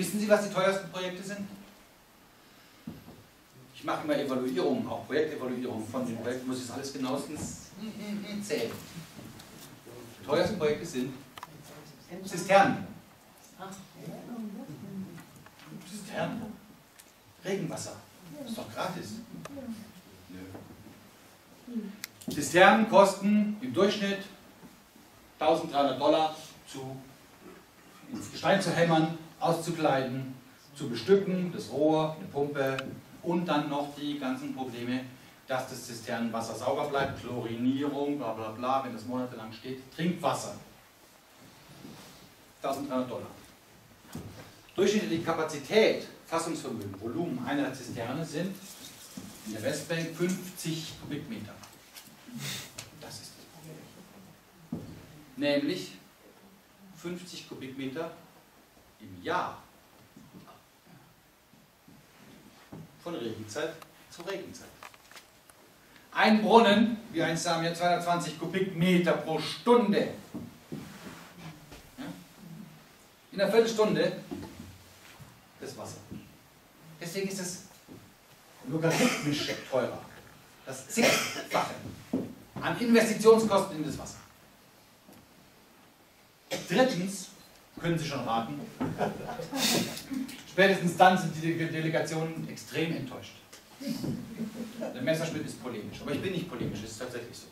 Wissen Sie, was die teuersten Projekte sind? Ich mache immer Evaluierungen, auch Projektevaluierungen von den Projekten, muss ich das alles genauestens zählen. Die teuersten Projekte sind Zisternen. Zisternen. Regenwasser. Ist doch gratis. Zisternen kosten im Durchschnitt 1300 Dollar zu, ins Gestein zu hämmern, auszukleiden, zu bestücken, das Rohr, eine Pumpe, und dann noch die ganzen Probleme, dass das Zisternenwasser sauber bleibt, Chlorinierung, bla bla bla, wenn das monatelang steht, Trinkwasser. 1300 Dollar. Durchschnittliche Kapazität, Fassungsvermögen, Volumen einer Zisterne sind in der Westbank 50 Kubikmeter. Das ist das Problem. Nämlich 50 Kubikmeter im Jahr. von Regenzeit zu Regenzeit. Ein Brunnen, wie ein Samir, 220 Kubikmeter pro Stunde. In einer Viertelstunde das Wasser. Deswegen ist es logarithmisch teurer. Das Zigfache an Investitionskosten in das Wasser. Drittens, können Sie schon raten, Spätestens dann sind die Delegationen extrem enttäuscht. Der Messerschmidt ist polemisch, aber ich bin nicht polemisch, es ist tatsächlich so.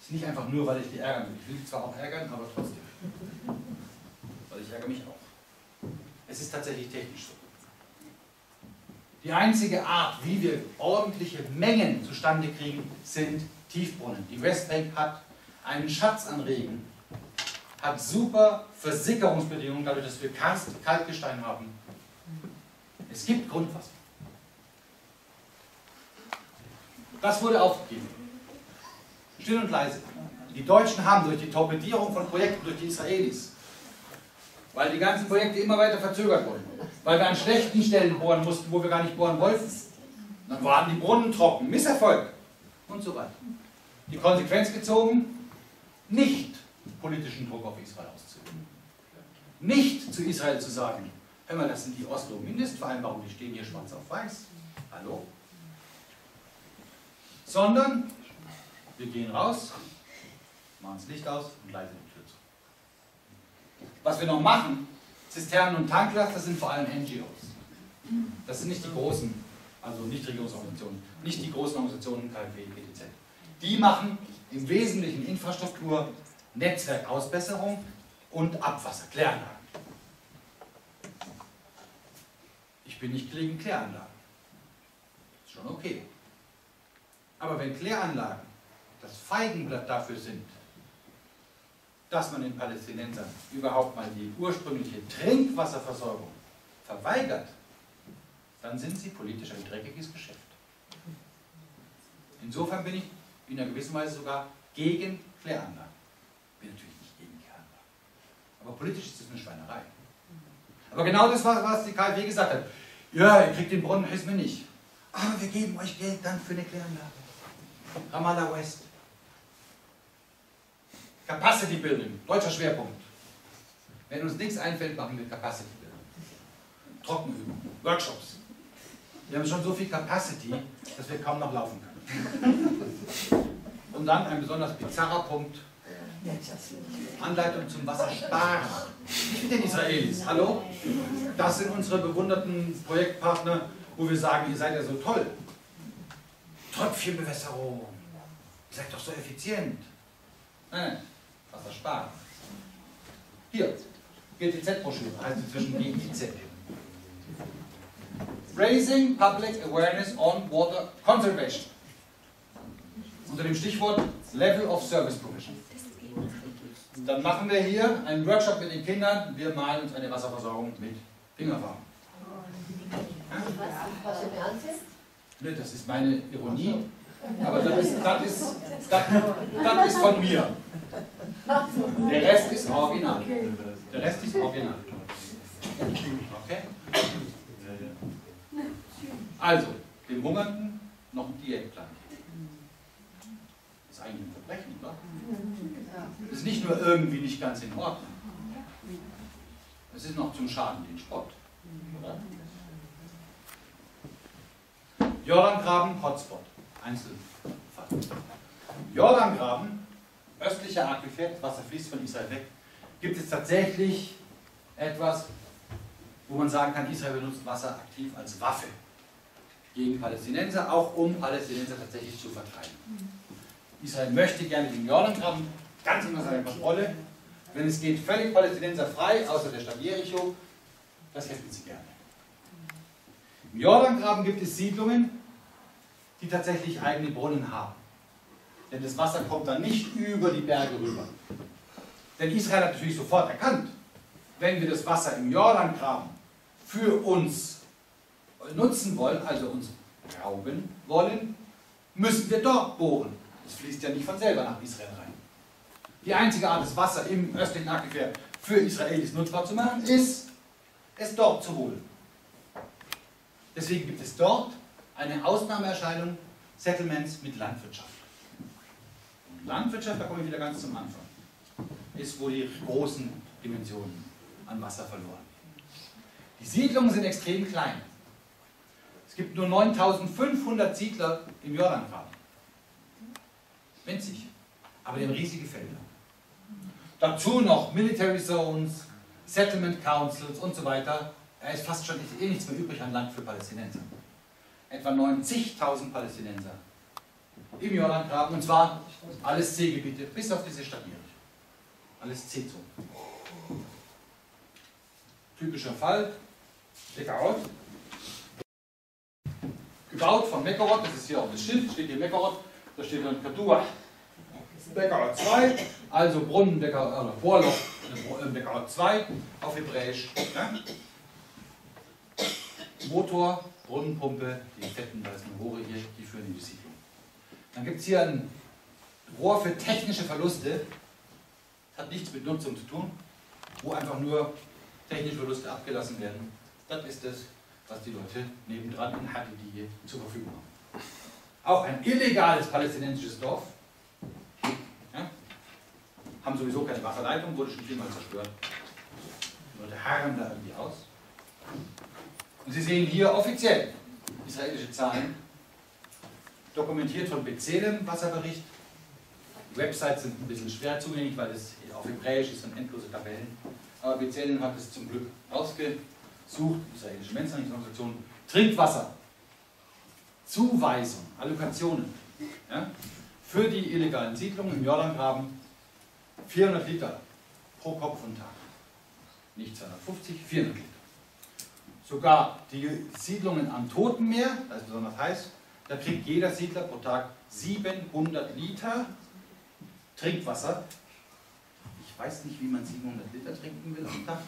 Es ist nicht einfach nur, weil ich die ärgern will. Ich will die zwar auch ärgern, aber trotzdem. Weil ich ärgere mich auch. Es ist tatsächlich technisch so. Die einzige Art, wie wir ordentliche Mengen zustande kriegen, sind Tiefbrunnen. Die Westbank hat einen Schatz an Regen, hat super Versickerungsbedingungen, dadurch, dass wir Kalkgestein haben. Es gibt Grundwasser. Das wurde aufgegeben. Still und leise. Die Deutschen haben durch die Torpedierung von Projekten durch die Israelis, weil die ganzen Projekte immer weiter verzögert wurden, weil wir an schlechten Stellen bohren mussten, wo wir gar nicht bohren wollten, dann waren die Brunnen trocken, Misserfolg und so weiter. Die Konsequenz gezogen, nicht politischen Druck auf Israel auszuüben. Nicht zu Israel zu sagen, hör mal, das sind die Oslo-Mindestvereinbarungen, die stehen hier schwarz auf weiß. Hallo? Sondern wir gehen raus, machen das Licht aus und leise die Tür zu. Was wir noch machen, Zisternen und Tanklast, das sind vor allem NGOs. Das sind nicht die großen, also Nichtregierungsorganisationen, nicht die großen Organisationen, KfW, etc. Die machen im Wesentlichen Infrastruktur, Netzwerkausbesserung und Abwasser, Kläranlagen. Ich bin nicht gegen Kläranlagen. Ist schon okay. Aber wenn Kläranlagen das Feigenblatt dafür sind, dass man den Palästinensern überhaupt mal die ursprüngliche Trinkwasserversorgung verweigert, dann sind sie politisch ein dreckiges Geschäft. Insofern bin ich in einer gewissen Weise sogar gegen Kläranlagen bin natürlich nicht gegen Kernwaffen. Aber politisch ist das eine Schweinerei. Aber genau das war, was die KfW gesagt hat. Ja, ihr kriegt den Brunnen, heißt mir nicht. Aber wir geben euch Geld dann für eine Kläranlage. Ramallah West. Capacity Building, deutscher Schwerpunkt. Wenn uns nichts einfällt, machen wir Capacity Building. Trockenübungen, Workshops. Wir haben schon so viel Capacity, dass wir kaum noch laufen können. Und dann ein besonders bizarrer Punkt, Anleitung zum Wassersparen. Nicht mit den Israelis. Hallo? Das sind unsere bewunderten Projektpartner, wo wir sagen, ihr seid ja so toll. Tröpfchenbewässerung. Ihr seid doch so effizient. Nein, Wassersparen. Hier, GTZ-Broschüre heißt inzwischen GIZ. Raising Public Awareness on Water Conservation. Unter dem Stichwort Level of Service Provision. Dann machen wir hier einen Workshop mit den Kindern. Wir malen uns eine Wasserversorgung mit Fingerfarben. Was ist? Ne, das ist meine Ironie. Aber das ist, das, ist, das, das ist von mir. Der Rest ist original. Der Rest ist original. Okay? Also, dem Hungernden noch ein. Das ist eigentlich ein Verbrechen, oder? Das ist nicht nur irgendwie nicht ganz in Ordnung. Es ist noch zum Schaden den Spott. Jordangraben, Hotspot. Einzelfall. Jordangraben, östlicher Aquifer, das Wasser fließt von Israel weg, gibt es tatsächlich etwas, wo man sagen kann, Israel benutzt Wasser aktiv als Waffe gegen Palästinenser, auch um Palästinenser tatsächlich zu vertreiben. Israel möchte gerne den Jordangraben ganz unter seiner Kontrolle. Wenn es geht, völlig Palästinenser frei, außer der Stadt Jericho. Das hätten sie gerne. Im Jordangraben gibt es Siedlungen, die tatsächlich eigene Brunnen haben. Denn das Wasser kommt dann nicht über die Berge rüber. Denn Israel hat natürlich sofort erkannt, wenn wir das Wasser im Jordangraben für uns nutzen wollen, also uns rauben wollen, müssen wir dort bohren. Es fließt ja nicht von selber nach Israel rein. Die einzige Art, das Wasser im östlichen Aquifer für Israelis nutzbar zu machen, ist, es dort zu holen. Deswegen gibt es dort eine Ausnahmeerscheinung Settlements mit Landwirtschaft. Und Landwirtschaft, da komme ich wieder ganz zum Anfang, ist, wo die großen Dimensionen an Wasser verloren gehen. Die Siedlungen sind extrem klein. Es gibt nur 9500 Siedler im Jordangraben. Winzig. Aber die haben riesige Felder. Dazu noch Military Zones, Settlement Councils und so weiter. Da ist fast schon eh nichts mehr übrig an Land für Palästinenser. Etwa 90.000 Palästinenser im Jordangraben und zwar alles C-Gebiete, bis auf diese Stadt Jericho. Alles C-Zonen. Typischer Fall, Bekarot. Gebaut von Mekarot, das ist hier auf das Schild, steht hier Mekarot, da steht dann Kadua. Bekarot 2, also Brunnen, Bekarot, oder Bohrloch, Bekarot 2 auf Hebräisch. Ja? Motor, Brunnenpumpe, die fetten weißen Rohre hier, die führen in die Siedlung. Dann gibt es hier ein Rohr für technische Verluste, hat nichts mit Nutzung zu tun, wo einfach nur technische Verluste abgelassen werden. Das ist es, was die Leute nebendran in Hadidie zur Verfügung haben. Auch ein illegales palästinensisches Dorf. Haben sowieso keine Wasserleitung, wurde schon viermal zerstört. Die Leute harren da irgendwie aus. Und Sie sehen hier offiziell israelische Zahlen, dokumentiert von Bezalem Wasserbericht. Die Websites sind ein bisschen schwer zugänglich, weil es auf Hebräisch ist und endlose Tabellen. Aber Bezalem hat es zum Glück ausgesucht, israelische Menschenrechtsorganisation. Trinkwasser, Zuweisung, Allokationen ja, für die illegalen Siedlungen im Jordangraben 400 Liter pro Kopf und Tag. Nicht 250, 400 Liter. Sogar die Siedlungen am Toten Meer, das ist besonders heiß, da kriegt jeder Siedler pro Tag 700 Liter Trinkwasser. Ich weiß nicht, wie man 700 Liter trinken will am Tag.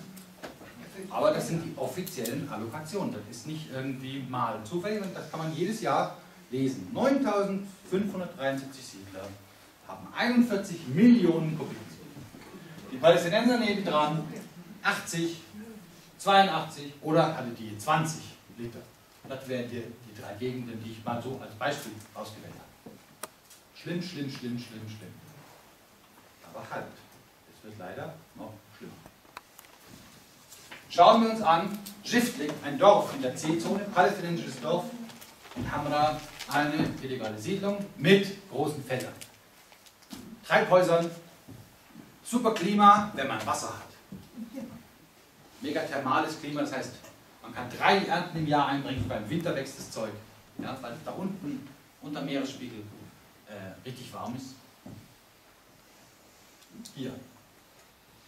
Aber das sind die offiziellen Allokationen. Das ist nicht irgendwie mal zufällig, und das kann man jedes Jahr lesen. 9573 Siedler haben 41 Millionen Kubik. Die Palästinenser nebendran 80 82 oder hatte die 20 Liter. Das wären die, die drei Gegenden, die ich mal so als Beispiel ausgewählt habe. Schlimm, schlimm, schlimm, schlimm, schlimm. Aber halt, es wird leider noch schlimmer. Schauen wir uns an, Schiftlik, ein Dorf in der C-Zone, palästinensisches Dorf in Hamra, eine illegale Siedlung mit großen Feldern. Treibhäusern, super Klima, wenn man Wasser hat megathermales Klima, das heißt, man kann drei Ernten im Jahr einbringen, beim Winter wächst das Zeug, ja, weil da unten unter Meeresspiegel äh, richtig warm ist. Hier,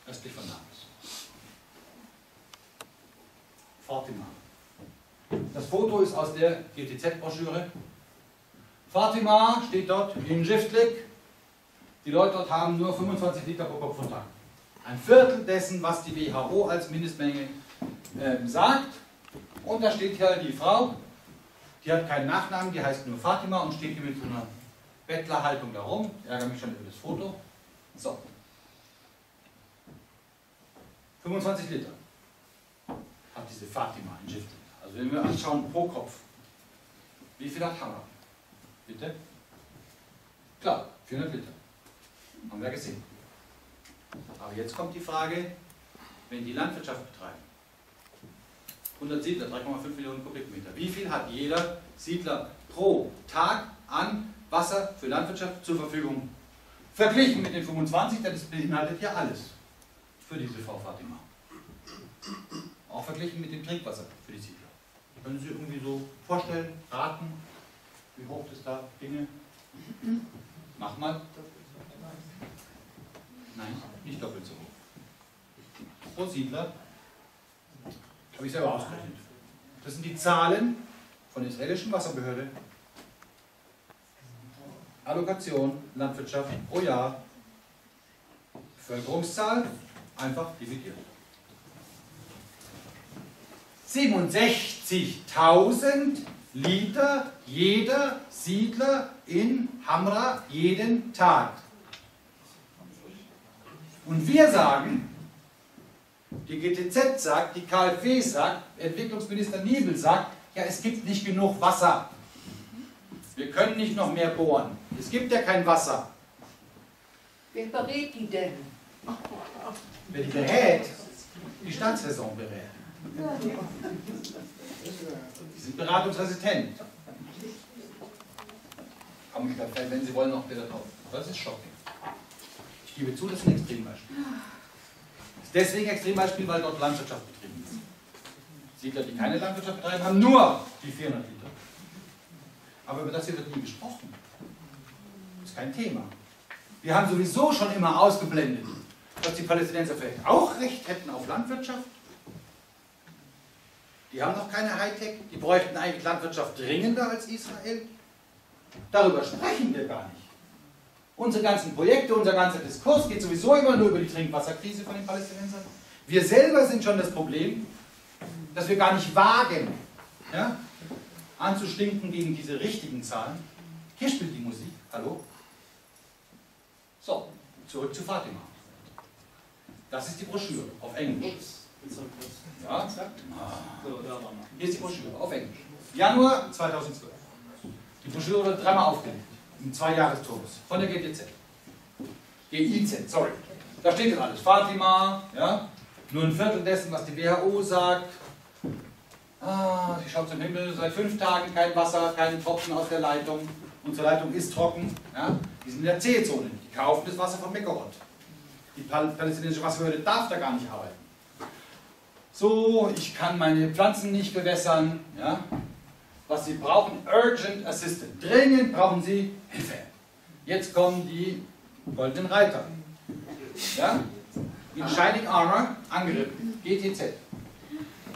östlich von Nablus. Fatima. Das Foto ist aus der GTZ-Broschüre. Fatima steht dort in Schriftlich. Die Leute dort haben nur 25 Liter pro Kopf und Tag. Ein Viertel dessen, was die WHO als Mindestmenge äh, sagt. Und da steht hier die Frau, die hat keinen Nachnamen, die heißt nur Fatima und steht hier mit so einer Bettlerhaltung da rum. Ich ärgere mich schon über das Foto. So. 25 Liter hat diese Fatima Schiff. Also wenn wir anschauen pro Kopf, wie viel hat Hammer? Bitte? Klar, 400 Liter. Haben wir gesehen. Aber jetzt kommt die Frage, wenn die Landwirtschaft betreiben, 100 Siedler, 3,5 Millionen Kubikmeter, wie viel hat jeder Siedler pro Tag an Wasser für Landwirtschaft zur Verfügung? Verglichen mit den 25, das beinhaltet ja alles für diese Frau Fatima. Auch verglichen mit dem Trinkwasser für die Siedler. Können Sie irgendwie so vorstellen, raten, wie hoch das da ginge? Mach mal. Nein, nicht doppelt so hoch. Pro Siedler habe ich selber ausgerechnet. Das sind die Zahlen von der israelischen Wasserbehörde. Allokation, Landwirtschaft pro Jahr. Bevölkerungszahl einfach dividiert. 67.000 Liter jeder Siedler in Hamra jeden Tag. Und wir sagen, die GTZ sagt, die KfW sagt, Entwicklungsminister Niebel sagt, ja, es gibt nicht genug Wasser. Wir können nicht noch mehr bohren. Es gibt ja kein Wasser. Wer berät die denn? Wer die berät, die Staatsräson berät. Die sind beratungsresistent. Kommen wenn Sie wollen, noch wieder drauf. Das ist shocking. Gebe zu, das ist ein Extrembeispiel. Das ist deswegen Extrembeispiel, weil dort Landwirtschaft betrieben wird. Siedler, die keine Landwirtschaft betreiben, haben nur die 400 Liter. Aber über das hier wird nie gesprochen. Das ist kein Thema. Wir haben sowieso schon immer ausgeblendet, dass die Palästinenser vielleicht auch Recht hätten auf Landwirtschaft. Die haben noch keine Hightech, die bräuchten eigentlich Landwirtschaft dringender als Israel. Darüber sprechen wir gar nicht. Unsere ganzen Projekte, unser ganzer Diskurs geht sowieso immer nur über die Trinkwasserkrise von den Palästinensern. Wir selber sind schon das Problem, dass wir gar nicht wagen, ja, anzustinken gegen diese richtigen Zahlen. Hier spielt die Musik. Hallo? So, zurück zu Fatima. Das ist die Broschüre auf Englisch. Ja. Hier ist die Broschüre auf Englisch. Januar 2012. Die Broschüre wurde dreimal aufgelegt. Im Zwei-Jahres-Turnus. Von der GTZ. GIZ, sorry. Da steht jetzt alles. Fatima, ja. Nur ein Viertel dessen, was die WHO sagt. Ah, sie schaut zum Himmel, seit fünf Tagen kein Wasser, kein Tropfen aus der Leitung. Unsere Leitung ist trocken. Ja? Die sind in der C-Zone. Die kaufen das Wasser von Mekorot. Die palästinensische Wasserbehörde darf da gar nicht arbeiten. So, ich kann meine Pflanzen nicht bewässern. Ja? Was sie brauchen, Urgent Assistance. Dringend brauchen sie Hilfe. Jetzt kommen die goldenen Reiter. Ja? In Shining Armor angegriffen. GTZ.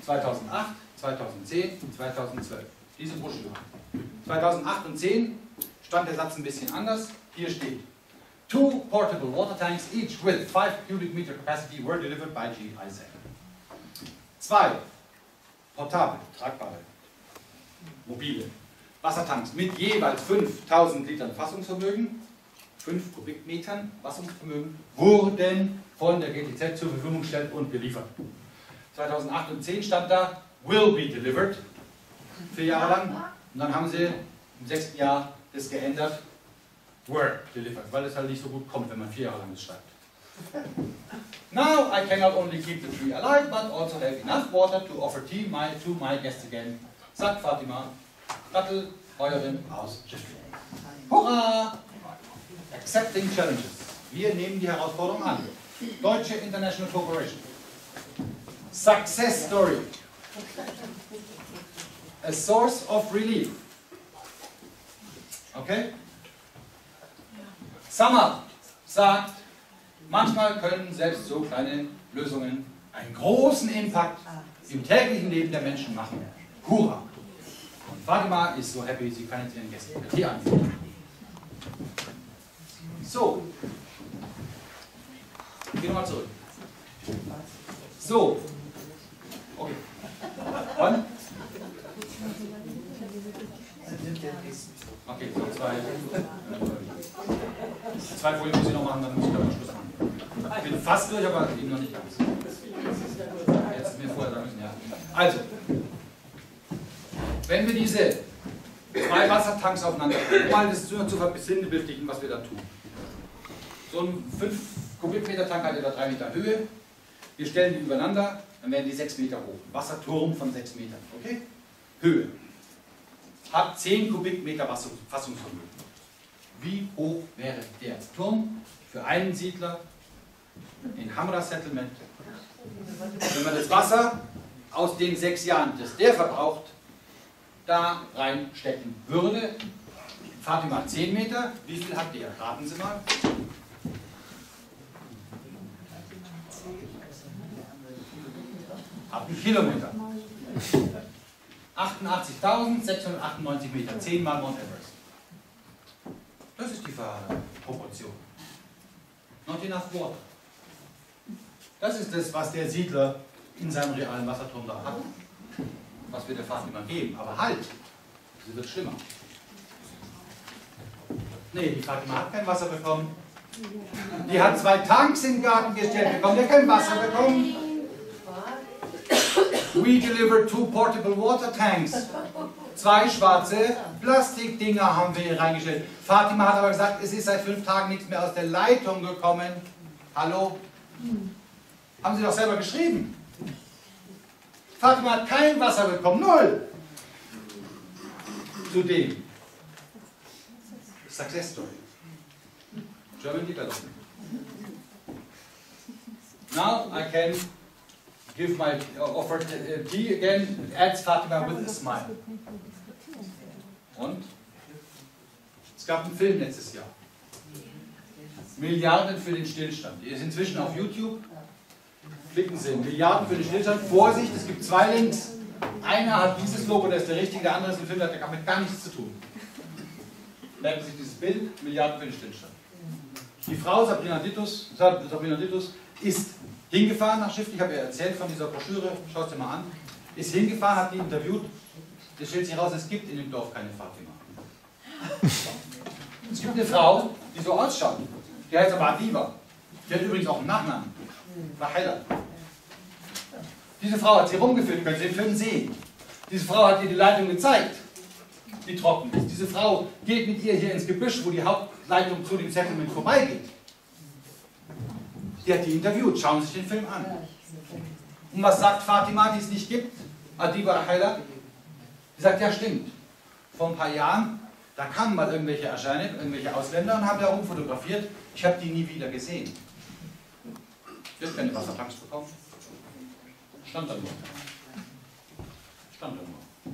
2008, 2010, 2012. Diese Broschüre. 2008 und 10 stand der Satz ein bisschen anders. Hier steht, two portable water tanks, each with 5 cubic meter capacity, were delivered by GIZ. Zwei portable, tragbare, mobile Wassertanks mit jeweils 5000 Litern Fassungsvermögen, 5 Kubikmetern Fassungsvermögen, wurden von der GTZ zur Verfügung gestellt und geliefert. 2008 und 10 stand da, will be delivered, vier Jahre lang. Und dann haben sie im sechsten Jahr das geändert, were delivered, weil es halt nicht so gut kommt, wenn man vier Jahre lang das schreibt. Now I cannot only keep the tree alive, but also have enough water to offer tea my, to my guests again, sagt Fatima, Rattel, Bäuerin aus. Hurra! Accepting challenges. Wir nehmen die Herausforderung an. Deutsche International Corporation. Success Story. A source of relief. Okay? Summer sagt, manchmal können selbst so kleine Lösungen einen großen Impact im täglichen Leben der Menschen machen. Hurra! Fatima ist so happy, sie kann jetzt ihren Gästen Tee anbieten. So. Geh nochmal zurück. So. Okay. Und? Okay, so zwei. Zwei Folien muss ich noch machen, dann muss ich mal Schluss machen. Ich bin fast durch, aber eben noch nicht ganz. Jetzt mir vorher sagen müssen, ja. Also, wenn wir diese zwei Wassertanks aufeinander um mal das nur zu versinnbildlichen, was wir da tun. So ein 5 Kubikmeter Tank hat da 3 Meter Höhe. Wir stellen die übereinander, dann werden die 6 Meter hoch. Wasserturm von 6 Metern. Okay? Höhe. Hat 10 Kubikmeter Fassungsvermögen. Wie hoch wäre der Turm für einen Siedler in Hamra Settlement, wenn man das Wasser aus den sechs Jahren, das der verbraucht, da reinstecken würde? Fatima 10 Meter, wie viel hat der? Raten Sie mal. Hat einen Kilometer. 88.698 Meter, 10 mal Mount Everest. Das ist die Proportion. Not enough water. Das ist das, was der Siedler in seinem realen Wasserturm da hat. Was wir der Fatima geben. Aber halt, sie wird schlimmer. Nee, die Fatima hat kein Wasser bekommen. Die hat zwei Tanks in den Garten gestellt bekommen, die hat kein Wasser bekommen. We deliver two portable water tanks. Zwei schwarze Plastikdinger haben wir hier reingestellt. Fatima hat aber gesagt, es ist seit fünf Tagen nichts mehr aus der Leitung gekommen. Hallo? Haben Sie doch selber geschrieben. Fatima hat kein Wasser bekommen, null. Zudem. Success Story. German development. Now I can give my offer uh, tea again, adds Fatima with a smile. Und? Es gab einen Film letztes Jahr. Milliarden für den Stillstand. Ihr ist inzwischen auf YouTube. Klicken Sie, Milliarden für den Stillstand. Vorsicht, es gibt zwei Links. Einer hat dieses Logo, der ist der richtige, der andere ist ein Film, der hat damit gar nichts zu tun. Merken Sie dieses Bild, Milliarden für den Stillstand. Die Frau Sabrina Dittus, Sabrina Dittus ist hingefahren nach Schiff, ich habe ihr erzählt von dieser Broschüre, schaut sie mal an, ist hingefahren, hat die interviewt, es stellt sich raus, es gibt in dem Dorf keine Fatima. Es gibt eine Frau, die so ausschaut, die heißt aber Adiba, die hat übrigens auch einen Nachnamen, Rahela. Diese Frau hat sie rumgeführt, können Sie im Film sehen. Diese Frau hat ihr die Leitung gezeigt, die trocken ist. Diese Frau geht mit ihr hier ins Gebüsch, wo die Hauptleitung zu dem Settlement vorbeigeht. Die hat die interviewt. Schauen Sie sich den Film an. Und was sagt Fatima, die es nicht gibt? Adiba Rahela? Die sagt, ja stimmt. Vor ein paar Jahren, da kamen mal irgendwelche Erscheinungen, irgendwelche Ausländer und haben da rumfotografiert. Ich habe die nie wieder gesehen. Hat keine Wassertanks bekommen. Stand da nur. Stand da nur.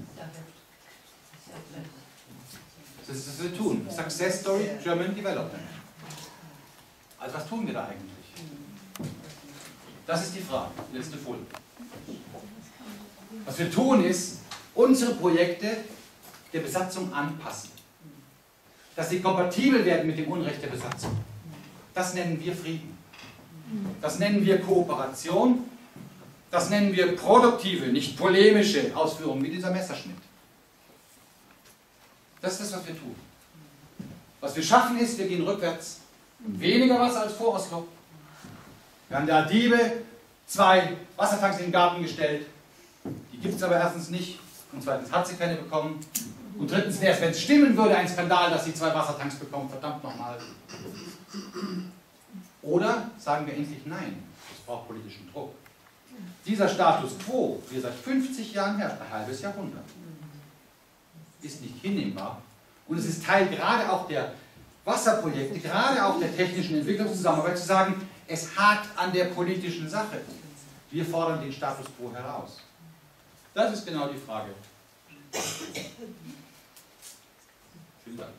Das ist, was wir tun. Success Story, German Development. Also was tun wir da eigentlich? Das ist die Frage. Letzte Folie. Was wir tun ist, unsere Projekte der Besatzung anpassen. Dass sie kompatibel werden mit dem Unrecht der Besatzung. Das nennen wir Frieden. Das nennen wir Kooperation. Das nennen wir produktive, nicht polemische Ausführungen wie dieser Messerschnitt. Das ist das, was wir tun. Was wir schaffen ist, wir gehen rückwärts. Weniger Wasser als vor Oslo. Wir haben der Diebe zwei Wassertanks in den Garten gestellt. Die gibt es aber erstens nicht. Und zweitens hat sie keine bekommen. Und drittens es, wenn es stimmen würde, ein Skandal, dass sie zwei Wassertanks bekommen. Verdammt nochmal. Oder sagen wir endlich Nein. Das braucht politischen Druck. Dieser Status quo, wie er seit 50 Jahren herrscht, ein halbes Jahrhundert, ist nicht hinnehmbar. Und es ist Teil gerade auch der Wasserprojekte, gerade auch der technischen Entwicklungszusammenarbeit, zu sagen, es hakt an der politischen Sache. Wir fordern den Status quo heraus. Das ist genau die Frage. Vielen Dank.